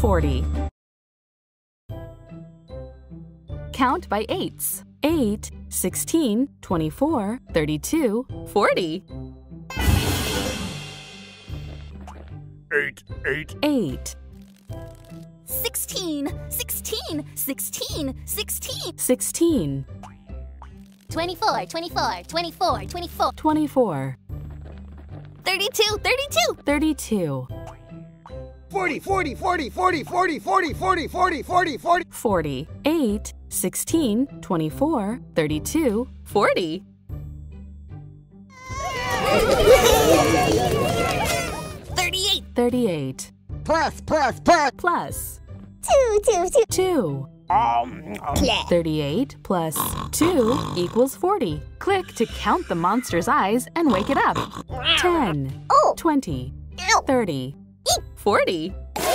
40. Count by eights. 8, 16, 24, 32, 40. 8, 8, 8, 16, 16, 16, 16. 16, 24, 24, 24, 24. 24, 32, 32. 32, 40, 40, 40, 40, 40, 40, 40, 40, 40, 40. 40, 8, 16, 24, 32, 40. 38. 38 Plus, plus, plus. plus 2, 2, 2. 2. Um, um, 38 plus 2 equals 40. Click to count the monster's eyes and wake it up. 10, Oh. 20, Ow. 30, 40. 40.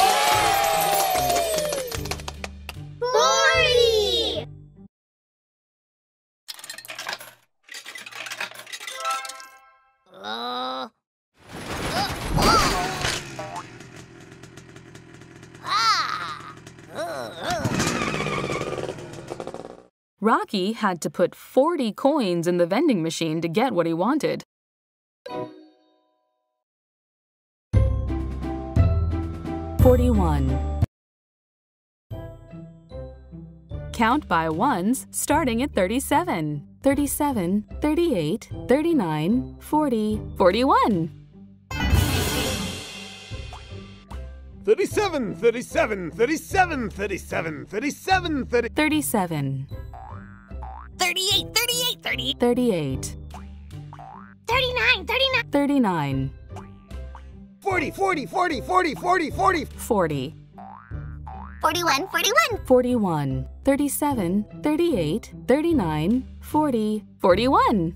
Uh. Ah. Rocky had to put 40 coins in the vending machine to get what he wanted. Forty-one. Count by ones starting at 37. 37, 38, 39, 40, 41. 37, 37, 37, 37, 37, 30. 37, 38, 38, 38. 38, 39, 39. 39, 40, 40, 40, 40, 40, 40. 40. 41, 41. 41, 37, 38, 39, 40, 41.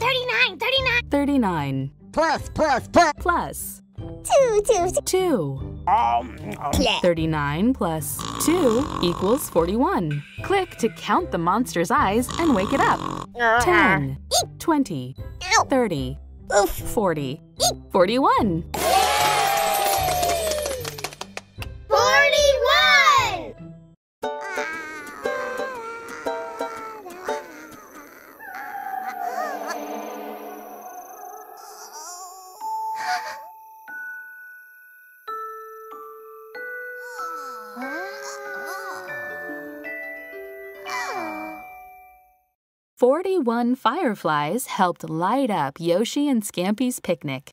39, 39. 39 Plus, plus, plus. plus 2, 2, 2. 2. Um, um, 39 plus 2 equals 41. Click to count the monster's eyes and wake it up. 10, 20, 30, 40, 41. Forty-one fireflies helped light up Yoshi and Scampy's picnic.